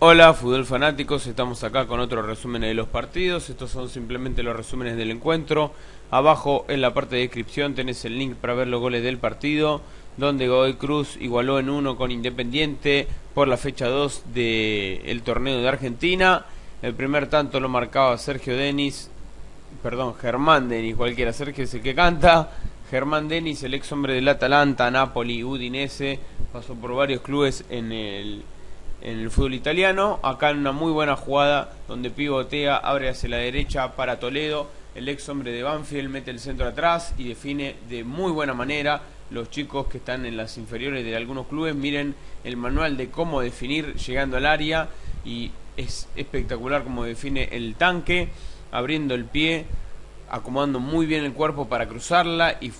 Hola, fútbol fanáticos, estamos acá con otro resumen de los partidos. Estos son simplemente los resúmenes del encuentro. Abajo en la parte de descripción tenés el link para ver los goles del partido, donde Godoy Cruz igualó en uno con Independiente por la fecha 2 del torneo de Argentina. El primer tanto lo marcaba Sergio Denis, perdón, Germán Denis, cualquiera, Sergio es el que canta. Germán Denis, el ex hombre del Atalanta, Napoli, Udinese, pasó por varios clubes en el en el fútbol italiano. Acá en una muy buena jugada donde pivotea, abre hacia la derecha para Toledo. El ex hombre de Banfield mete el centro atrás y define de muy buena manera. Los chicos que están en las inferiores de algunos clubes miren el manual de cómo definir llegando al área y es espectacular cómo define el tanque, abriendo el pie, acomodando muy bien el cuerpo para cruzarla y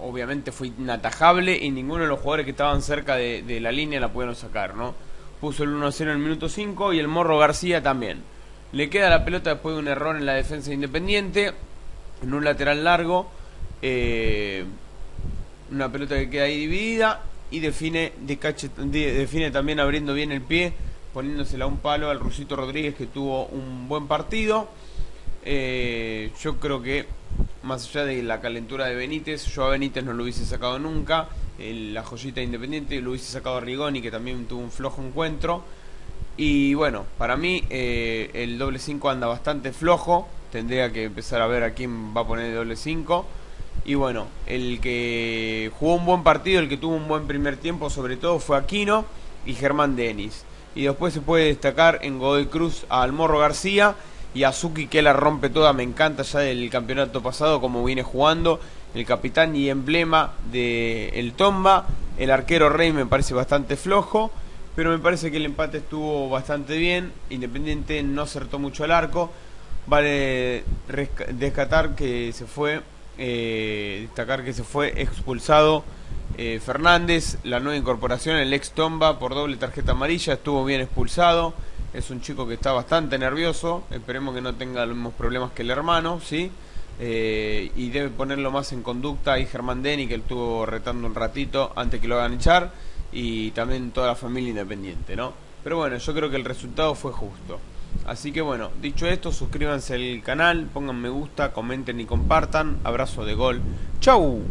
obviamente fue inatajable y ninguno de los jugadores que estaban cerca de, de la línea la pudieron sacar, ¿no? Puso el 1-0 en el minuto 5 y el Morro García también. Le queda la pelota después de un error en la defensa independiente, en un lateral largo, eh, una pelota que queda ahí dividida y define, define también abriendo bien el pie, poniéndosela a un palo al Rusito Rodríguez que tuvo un buen partido. Eh, yo creo que más allá de la calentura de Benítez, yo a Benítez no lo hubiese sacado nunca la joyita independiente, lo hubiese sacado a Rigoni, que también tuvo un flojo encuentro. Y bueno, para mí eh, el doble 5 anda bastante flojo. Tendría que empezar a ver a quién va a poner el doble 5. Y bueno, el que jugó un buen partido, el que tuvo un buen primer tiempo, sobre todo fue Aquino y Germán Denis. Y después se puede destacar en Godoy Cruz a Almorro García y a Zuki que la rompe toda. Me encanta ya del campeonato pasado como viene jugando el capitán y emblema de el Tomba. El arquero Rey me parece bastante flojo, pero me parece que el empate estuvo bastante bien. Independiente no acertó mucho al arco. Vale destacar que se fue, eh, destacar que se fue expulsado eh, Fernández, la nueva incorporación, el ex Tomba por doble tarjeta amarilla, estuvo bien expulsado. Es un chico que está bastante nervioso. Esperemos que no tenga los mismos problemas que el hermano, ¿sí? Eh, y debe ponerlo más en conducta y Germán Deni que él estuvo retando un ratito antes que lo hagan echar y también toda la familia independiente, ¿no? Pero bueno, yo creo que el resultado fue justo. Así que bueno, dicho esto, suscríbanse al canal, pongan me gusta, comenten y compartan. Abrazo de gol. ¡Chau!